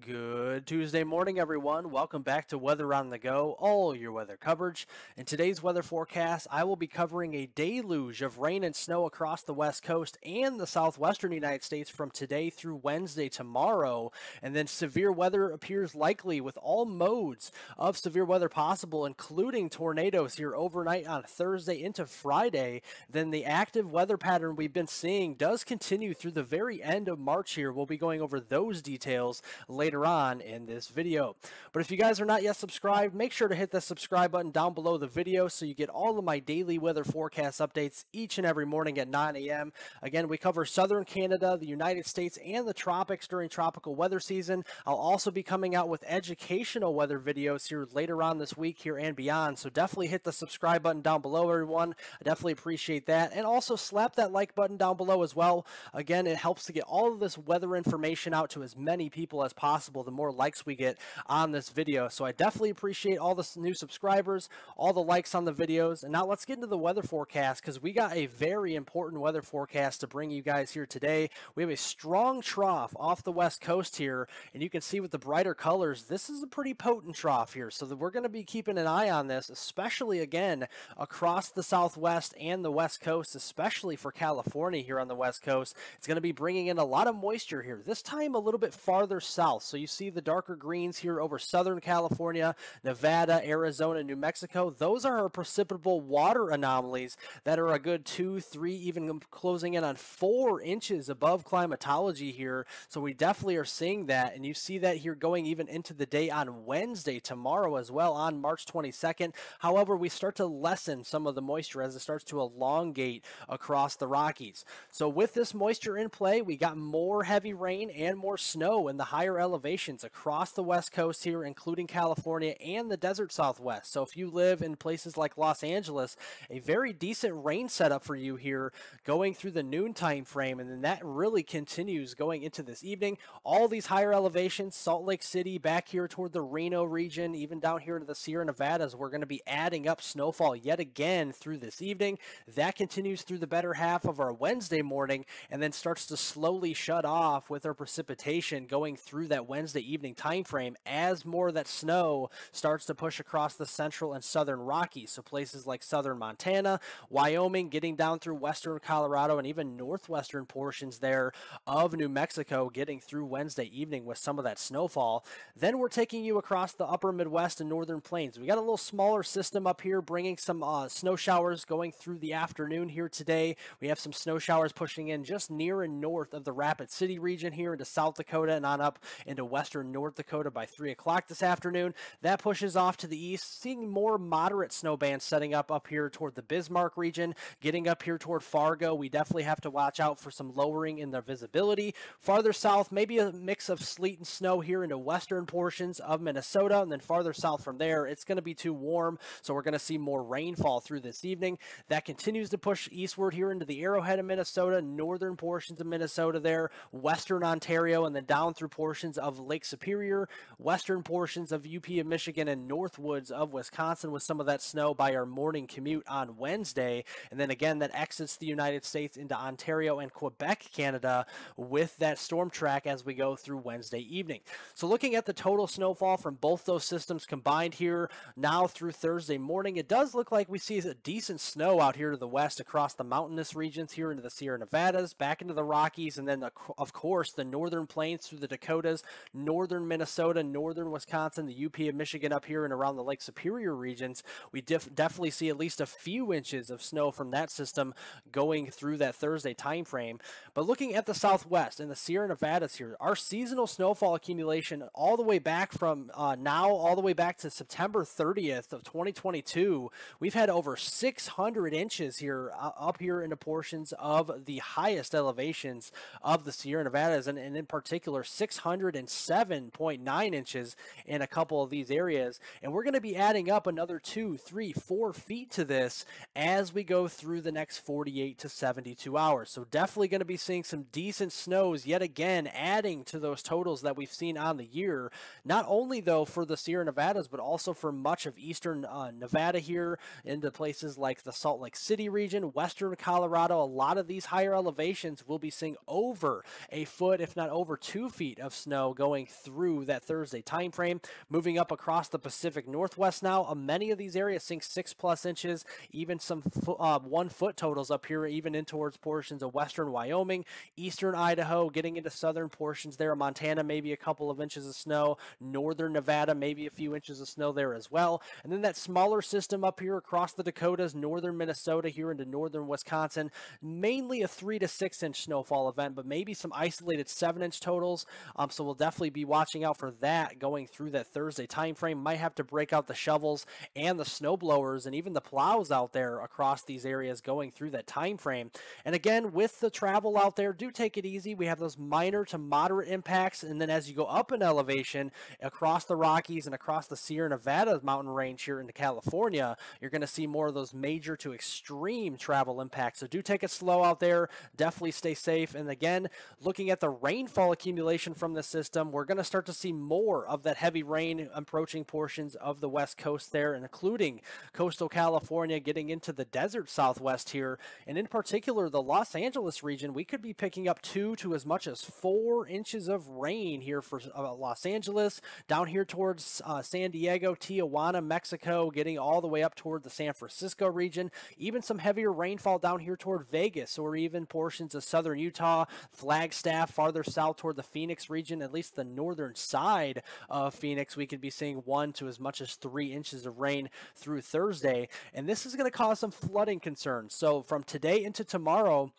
Good Tuesday morning, everyone. Welcome back to Weather on the Go, all your weather coverage. In today's weather forecast, I will be covering a deluge of rain and snow across the west coast and the southwestern United States from today through Wednesday tomorrow. And then severe weather appears likely with all modes of severe weather possible, including tornadoes here overnight on Thursday into Friday. Then the active weather pattern we've been seeing does continue through the very end of March here. We'll be going over those details later on in this video. But if you guys are not yet subscribed, make sure to hit the subscribe button down below the video so you get all of my daily weather forecast updates each and every morning at 9 a.m. Again, we cover southern Canada, the United States, and the tropics during tropical weather season. I'll also be coming out with educational weather videos here later on this week here and beyond. So definitely hit the subscribe button down below, everyone. I definitely appreciate that. And also slap that like button down below as well. Again, it helps to get all of this weather information out to as many people as possible possible, the more likes we get on this video. So I definitely appreciate all the new subscribers, all the likes on the videos. And now let's get into the weather forecast because we got a very important weather forecast to bring you guys here today. We have a strong trough off the west coast here, and you can see with the brighter colors, this is a pretty potent trough here. So we're going to be keeping an eye on this, especially again across the southwest and the west coast, especially for California here on the west coast. It's going to be bringing in a lot of moisture here, this time a little bit farther south south. So you see the darker greens here over Southern California, Nevada, Arizona, New Mexico. Those are our precipitable water anomalies that are a good two, three, even closing in on four inches above climatology here. So we definitely are seeing that. And you see that here going even into the day on Wednesday, tomorrow as well, on March 22nd. However, we start to lessen some of the moisture as it starts to elongate across the Rockies. So with this moisture in play, we got more heavy rain and more snow in the higher elevations elevations across the west coast here, including California and the desert southwest. So if you live in places like Los Angeles, a very decent rain setup for you here going through the noon time frame. And then that really continues going into this evening. All these higher elevations, Salt Lake City, back here toward the Reno region, even down here to the Sierra Nevadas, we're going to be adding up snowfall yet again through this evening. That continues through the better half of our Wednesday morning and then starts to slowly shut off with our precipitation going through that Wednesday evening time frame as more of that snow starts to push across the central and southern Rockies. So places like southern Montana, Wyoming, getting down through western Colorado, and even northwestern portions there of New Mexico, getting through Wednesday evening with some of that snowfall. Then we're taking you across the upper Midwest and northern plains. We got a little smaller system up here, bringing some uh, snow showers going through the afternoon here today. We have some snow showers pushing in just near and north of the Rapid City region here into South Dakota and on up into western North Dakota by 3 o'clock this afternoon. That pushes off to the east, seeing more moderate snow bands setting up up here toward the Bismarck region, getting up here toward Fargo. We definitely have to watch out for some lowering in the visibility. Farther south, maybe a mix of sleet and snow here into western portions of Minnesota, and then farther south from there, it's going to be too warm, so we're going to see more rainfall through this evening. That continues to push eastward here into the Arrowhead of Minnesota, northern portions of Minnesota there, western Ontario, and then down through portions of Lake Superior, western portions of UP of Michigan, and Northwoods of Wisconsin with some of that snow by our morning commute on Wednesday. And then again, that exits the United States into Ontario and Quebec, Canada with that storm track as we go through Wednesday evening. So looking at the total snowfall from both those systems combined here now through Thursday morning, it does look like we see a decent snow out here to the west across the mountainous regions here into the Sierra Nevadas, back into the Rockies, and then, of course, the northern plains through the Dakotas, northern Minnesota, northern Wisconsin, the UP of Michigan up here and around the Lake Superior regions, we def- definitely see at least a few inches of snow from that system going through that Thursday time frame. But looking at the southwest and the Sierra Nevadas here, our seasonal snowfall accumulation all the way back from uh, now all the way back to September 30th of 2022, we've had over 600 inches here uh, up here into portions of the highest elevations of the Sierra Nevadas, and, and in particular 607 7.9 inches in a couple of these areas. And we're going to be adding up another two, three, four feet to this as we go through the next 48 to 72 hours. So definitely going to be seeing some decent snows yet again, adding to those totals that we've seen on the year. Not only though for the Sierra Nevadas, but also for much of eastern uh, Nevada here into places like the Salt Lake City region, western Colorado. A lot of these higher elevations will be seeing over a foot, if not over two feet of snow going through that Thursday time frame. Moving up across the Pacific Northwest now, uh, many of these areas seeing six plus inches, even some fo- uh, one foot totals up here, even in towards portions of western Wyoming, eastern Idaho, getting into southern portions there. Montana, maybe a couple of inches of snow. Northern Nevada, maybe a few inches of snow there as well. And then that smaller system up here across the Dakotas, northern Minnesota, here into northern Wisconsin, mainly a three to six inch snowfall event, but maybe some isolated seven inch totals. Um, so we'll definitely be watching out for that going through that Thursday time frame. Might have to break out the shovels and the snow blowers and even the plows out there across these areas going through that time frame. And again, with the travel out there, do take it easy. We have those minor to moderate impacts, and then as you go up in elevation across the Rockies and across the Sierra Nevada mountain range here into California, you're going to see more of those major to extreme travel impacts. So do take it slow out there. Definitely stay safe. And again, looking at the rainfall accumulation from the system, we're going to start to see more of that heavy rain approaching portions of the west coast there, including coastal California, getting into the desert southwest here, and in particular the Los Angeles region. We could be picking up two to as much as four inches of rain here for uh, Los Angeles, down here towards uh, San Diego, Tijuana, Mexico, getting all the way up toward the San Francisco region. Even some heavier rainfall down here toward Vegas or even portions of southern Utah, Flagstaff, farther south toward the Phoenix region, at least the northern side of Phoenix. We could be seeing one to as much as three inches of rain through Thursday. And this is going to cause some flooding concerns. So from today into tomorrow,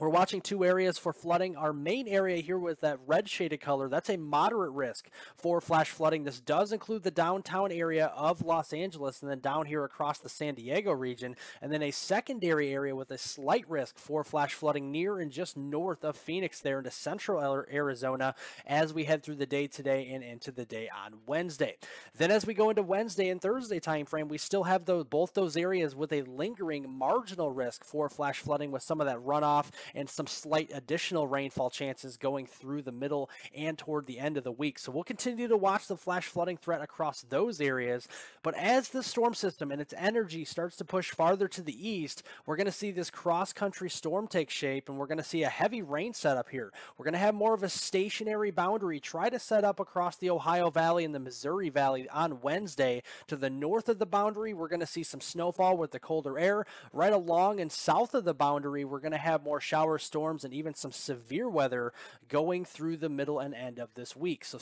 we're watching two areas for flooding. Our main area here with that red shaded color, that's a moderate risk for flash flooding. This does include the downtown area of Los Angeles and then down here across the San Diego region. And then a secondary area with a slight risk for flash flooding near and just north of Phoenix there into central Arizona as we head through the day today and into the day on Wednesday. Then as we go into Wednesday and Thursday time frame, we still have those both those areas with a lingering marginal risk for flash flooding with some of that runoff and some slight additional rainfall chances going through the middle and toward the end of the week. So we'll continue to watch the flash flooding threat across those areas. But as the storm system and its energy starts to push farther to the east, we're going to see this cross country storm take shape and we're going to see a heavy rain setup here. We're going to have more of a stationary boundary try to set up across the Ohio Valley and the Missouri Valley on Wednesday. To the north of the boundary, we're going to see some snowfall with the colder air. Right along and south of the boundary, we're going to have more showers shower storms and even some severe weather going through the middle and end of this week. So,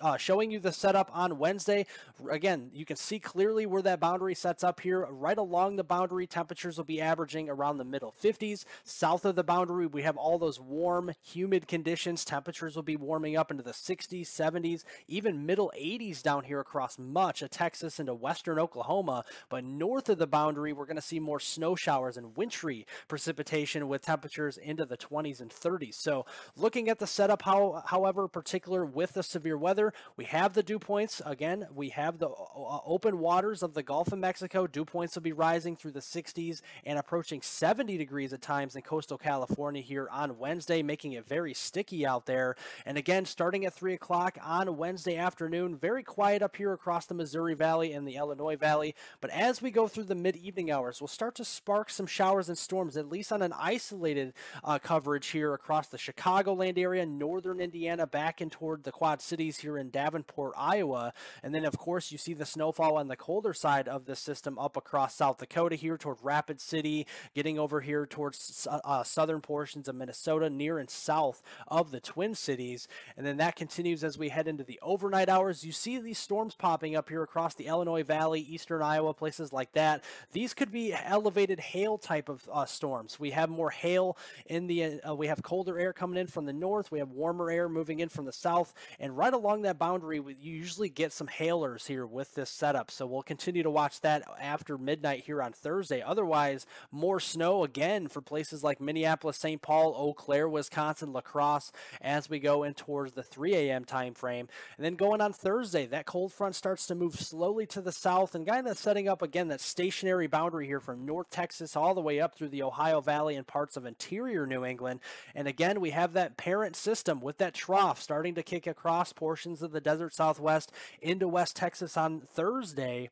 uh, showing you the setup on Wednesday. Again, you can see clearly where that boundary sets up here. Right along the boundary, temperatures will be averaging around the middle 50s. South of the boundary, we have all those warm, humid conditions. Temperatures will be warming up into the 60s, 70s, even middle 80s down here across much of Texas into western Oklahoma. But north of the boundary, we're going to see more snow showers and wintry precipitation with temperatures into the 20s and 30s. So looking at the setup, how, however, particular with the severe weather, we have the dew points. Again, we have the uh, open waters of the Gulf of Mexico. Dew points will be rising through the 60s and approaching 70 degrees at times in coastal California here on Wednesday, making it very sticky out there. And again, starting at 3 o'clock on Wednesday afternoon, very quiet up here across the Missouri Valley and the Illinois Valley. But as we go through the mid evening hours, we'll start to spark some showers and storms, at least on an isolated uh, coverage here across the Chicagoland area, northern Indiana, back in toward the Quad Cities here in Davenport, Iowa. And then, of course, you see the snowfall on the colder side of the system up across South Dakota here toward Rapid City, getting over here towards uh, southern portions of Minnesota, near and south of the Twin Cities. And then that continues as we head into the overnight hours. You see these storms popping up here across the Illinois Valley, eastern Iowa, places like that. These could be elevated hail type of uh, storms. We have more hail in the uh, we have colder air coming in from the north, we have warmer air moving in from the south, and right along that boundary, we usually get some hailers here with this setup. So we'll continue to watch that after midnight here on Thursday. Otherwise, more snow again for places like Minneapolis, St. Paul, Eau Claire, Wisconsin, La Crosse as we go in towards the 3 a.m. time frame. And then going on Thursday, that cold front starts to move slowly to the south and kind of setting up again that stationary boundary here from North Texas all the way up through the Ohio Valley and parts of interior interior New England. And again, we have that parent system with that trough starting to kick across portions of the desert southwest into West Texas on Thursday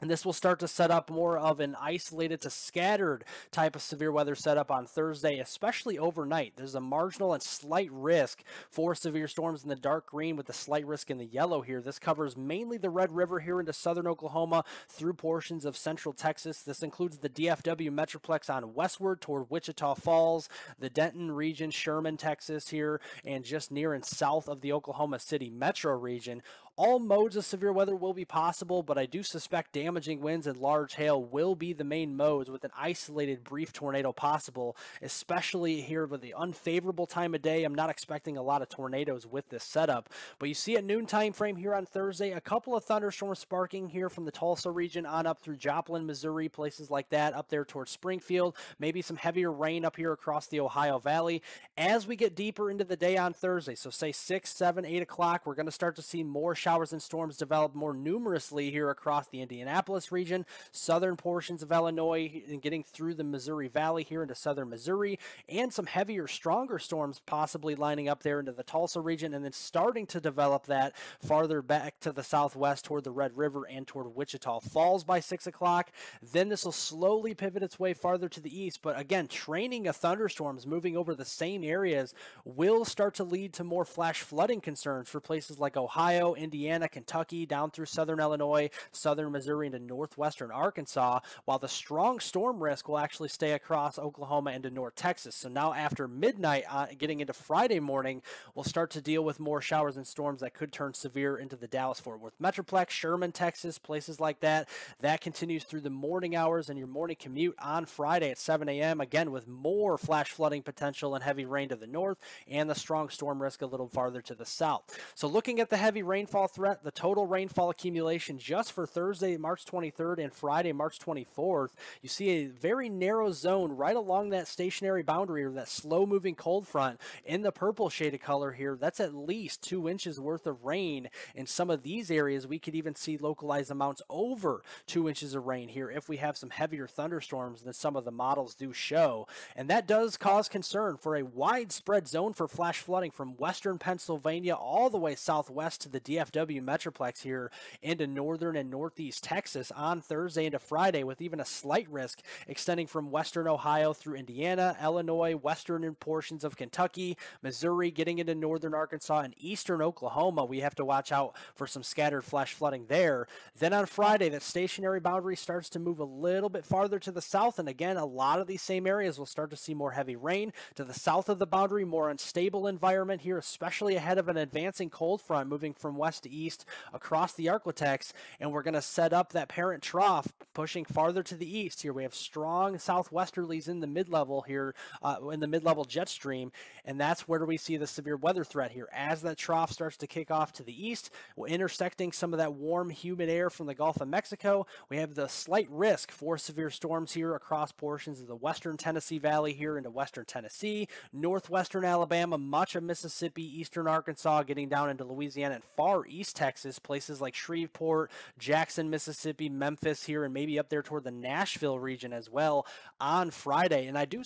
And this will start to set up more of an isolated to scattered type of severe weather setup on Thursday, especially overnight. There's a marginal and slight risk for severe storms in the dark green with the slight risk in the yellow here. This covers mainly the Red River here into southern Oklahoma through portions of central Texas. This includes the DFW Metroplex on westward toward Wichita Falls, the Denton region, Sherman, Texas here, and just near and south of the Oklahoma City metro region. All modes of severe weather will be possible, but I do suspect damaging winds and large hail will be the main modes with an isolated brief tornado possible, especially here with the unfavorable time of day. I'm not expecting a lot of tornadoes with this setup, but you see at noon time frame here on Thursday, a couple of thunderstorms sparking here from the Tulsa region on up through Joplin, Missouri, places like that, up there towards Springfield, maybe some heavier rain up here across the Ohio Valley. As we get deeper into the day on Thursday, so say 6, 7, 8 o'clock, we're going to start to see more showers and storms develop more numerously here across the Indianapolis region, southern portions of Illinois, and getting through the Missouri Valley here into southern Missouri, and some heavier, stronger storms possibly lining up there into the Tulsa region, and then starting to develop that farther back to the southwest toward the Red River and toward Wichita Falls by 6 o'clock. Then this will slowly pivot its way farther to the east, but again, training of thunderstorms moving over the same areas will start to lead to more flash flooding concerns for places like Ohio, Indiana, Indiana, Kentucky, down through southern Illinois, southern Missouri, into northwestern Arkansas, while the strong storm risk will actually stay across Oklahoma and into North Texas. So now after midnight, uh, getting into Friday morning, we'll start to deal with more showers and storms that could turn severe into the Dallas Fort Worth Metroplex, Sherman, Texas, places like that. That continues through the morning hours and your morning commute on Friday at 7 a.m. Again, with more flash flooding potential and heavy rain to the north and the strong storm risk a little farther to the south. So looking at the heavy rainfall threat, the total rainfall accumulation just for Thursday, March 23rd and Friday, March 24th, you see a very narrow zone right along that stationary boundary or that slow moving cold front in the purple shaded color here. That's at least two inches worth of rain. In some of these areas, we could even see localized amounts over two inches of rain here if we have some heavier thunderstorms than some of the models do show. And that does cause concern for a widespread zone for flash flooding from western Pennsylvania all the way southwest to the DFW DFW Metroplex here into northern and northeast Texas on Thursday into Friday, with even a slight risk extending from western Ohio through Indiana, Illinois, western portions of Kentucky, Missouri, getting into northern Arkansas and eastern Oklahoma. We have to watch out for some scattered flash flooding there. Then on Friday, that stationary boundary starts to move a little bit farther to the south. And again, a lot of these same areas will start to see more heavy rain. To the south of the boundary, more unstable environment here, especially ahead of an advancing cold front moving from west to east across the Arklatex, and we're going to set up that parent trough pushing farther to the east. Here we have strong southwesterlies in the mid-level here, uh, in the mid-level jet stream, and that's where we see the severe weather threat here. As that trough starts to kick off to the east, intersecting some of that warm, humid air from the Gulf of Mexico. We have the slight risk for severe storms here across portions of the western Tennessee Valley here into western Tennessee, northwestern Alabama, much of Mississippi, eastern Arkansas, getting down into Louisiana and far east Texas, places like Shreveport, Jackson, Mississippi, Memphis here, and maybe up there toward the Nashville region as well on Friday. And I do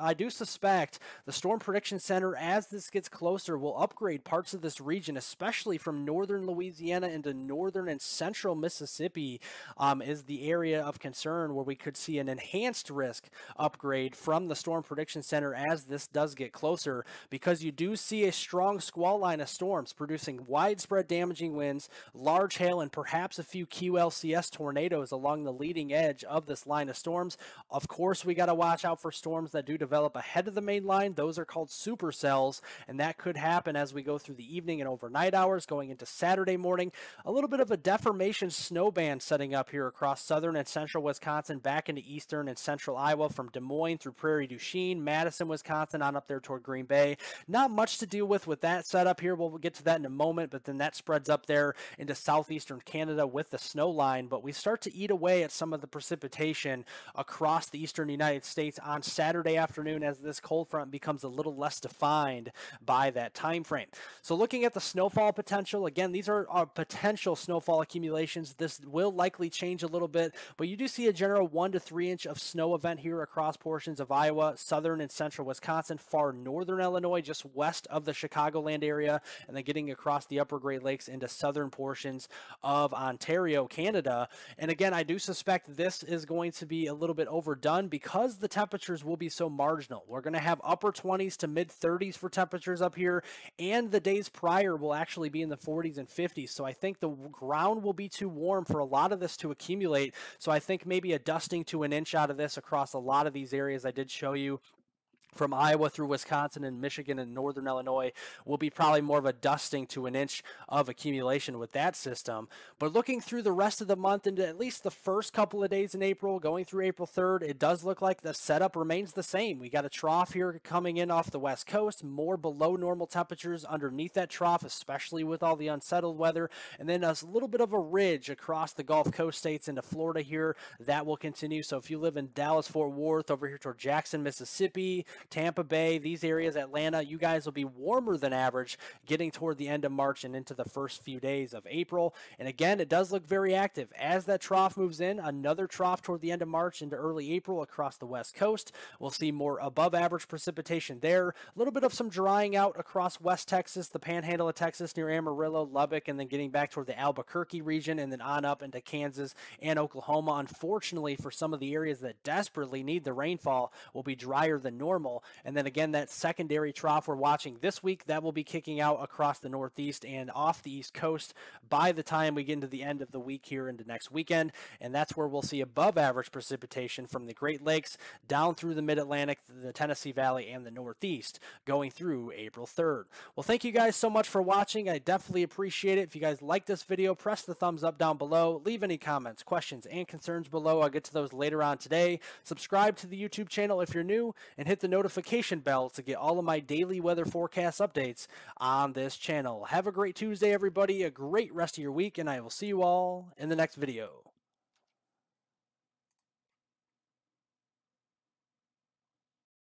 I do suspect the Storm Prediction Center, as this gets closer, will upgrade parts of this region, especially from northern Louisiana into northern and central Mississippi, um, is the area of concern where we could see an enhanced risk upgrade from the Storm Prediction Center as this does get closer, because you do see a strong squall line of storms producing widespread damage damaging winds, large hail, and perhaps a few QLCS tornadoes along the leading edge of this line of storms. Of course, we got to watch out for storms that do develop ahead of the main line. Those are called supercells, and that could happen as we go through the evening and overnight hours going into Saturday morning. A little bit of a deformation snow band setting up here across southern and central Wisconsin, back into eastern and central Iowa from Des Moines through Prairie du Chien, Madison, Wisconsin, on up there toward Green Bay. Not much to deal with with that setup here. We'll get to that in a moment, but then that spread spreads up there into southeastern Canada with the snow line, but we start to eat away at some of the precipitation across the eastern United States on Saturday afternoon as this cold front becomes a little less defined by that time frame. So looking at the snowfall potential, again, these are our potential snowfall accumulations. This will likely change a little bit, but you do see a general one to three inch of snow event here across portions of Iowa, southern and central Wisconsin, far northern Illinois, just west of the Chicagoland area, and then getting across the upper Great Lakes into southern portions of Ontario, Canada. And again, I do suspect this is going to be a little bit overdone because the temperatures will be so marginal. We're going to have upper 20s to mid 30s for temperatures up here, and the days prior will actually be in the 40s and 50s. So I think the ground will be too warm for a lot of this to accumulate. So I think maybe a dusting to an inch out of this across a lot of these areas I did show you from Iowa through Wisconsin and Michigan and northern Illinois will be probably more of a dusting to an inch of accumulation with that system. But looking through the rest of the month into at least the first couple of days in April, going through April 3rd, it does look like the setup remains the same. We got a trough here coming in off the west coast, more below normal temperatures underneath that trough, especially with all the unsettled weather, and then a little bit of a ridge across the Gulf Coast states into Florida here. That will continue. So if you live in Dallas, Fort Worth, over here toward Jackson, Mississippi, Tampa Bay, these areas, Atlanta, you guys will be warmer than average getting toward the end of March and into the first few days of April. And again, it does look very active. As that trough moves in, another trough toward the end of March into early April across the west coast. We'll see more above average precipitation there. A little bit of some drying out across West Texas, the panhandle of Texas near Amarillo, Lubbock, and then getting back toward the Albuquerque region and then on up into Kansas and Oklahoma. Unfortunately, for some of the areas that desperately need the rainfall, will be drier than normal. And then again, that secondary trough we're watching this week, that will be kicking out across the Northeast and off the East Coast by the time we get into the end of the week here into next weekend. And that's where we'll see above average precipitation from the Great Lakes down through the Mid Atlantic, the Tennessee Valley, and the Northeast going through April 3rd. Well, thank you guys so much for watching. I definitely appreciate it. If you guys like this video, press the thumbs up down below. Leave any comments, questions, and concerns below. I'll get to those later on today. Subscribe to the YouTube channel if you're new and hit the notification notification bell to get all of my daily weather forecast updates on this channel. Have a great Tuesday, everybody, a great rest of your week, and I will see you all in the next video.